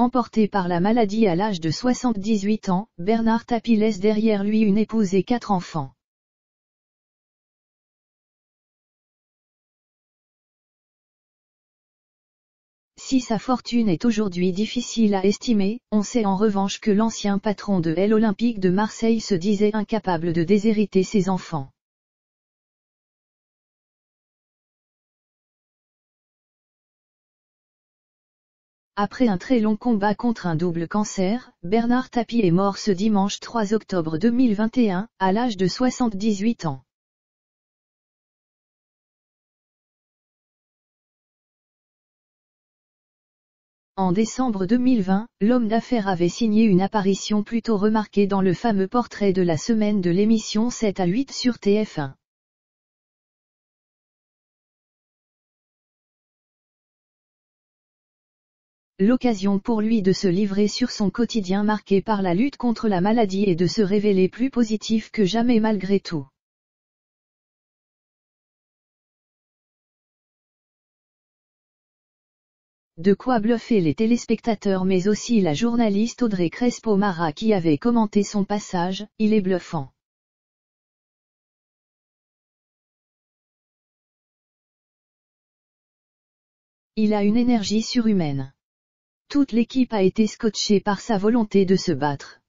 Emporté par la maladie à l'âge de 78 ans, Bernard Tapie laisse derrière lui une épouse et quatre enfants. Si sa fortune est aujourd'hui difficile à estimer, on sait en revanche que l'ancien patron de l'Olympique de Marseille se disait incapable de déshériter ses enfants. Après un très long combat contre un double cancer, Bernard Tapie est mort ce dimanche 3 octobre 2021, à l'âge de 78 ans. En décembre 2020, l'homme d'affaires avait signé une apparition plutôt remarquée dans le fameux portrait de la semaine de l'émission 7 à 8 sur TF1. L'occasion pour lui de se livrer sur son quotidien marqué par la lutte contre la maladie et de se révéler plus positif que jamais malgré tout. De quoi bluffer les téléspectateurs mais aussi la journaliste Audrey Crespo-Mara qui avait commenté son passage, il est bluffant. Il a une énergie surhumaine. Toute l'équipe a été scotchée par sa volonté de se battre.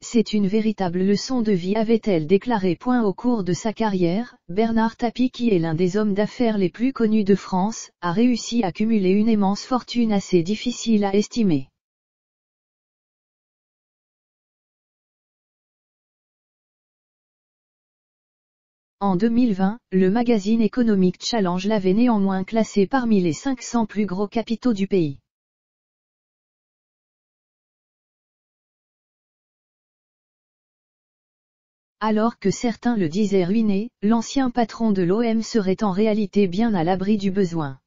C'est une véritable leçon de vie avait-elle déclaré point au cours de sa carrière, Bernard Tapie qui est l'un des hommes d'affaires les plus connus de France, a réussi à cumuler une immense fortune assez difficile à estimer. En 2020, le magazine économique Challenge l'avait néanmoins classé parmi les 500 plus gros capitaux du pays. Alors que certains le disaient ruiné, l'ancien patron de l'OM serait en réalité bien à l'abri du besoin.